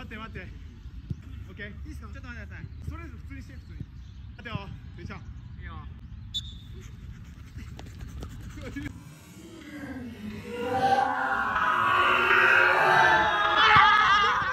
待って待って。OK いいっすか？ちょっと待ってください。とりあえず普通にして普通に。待ってよ。よいしょ。いいよ。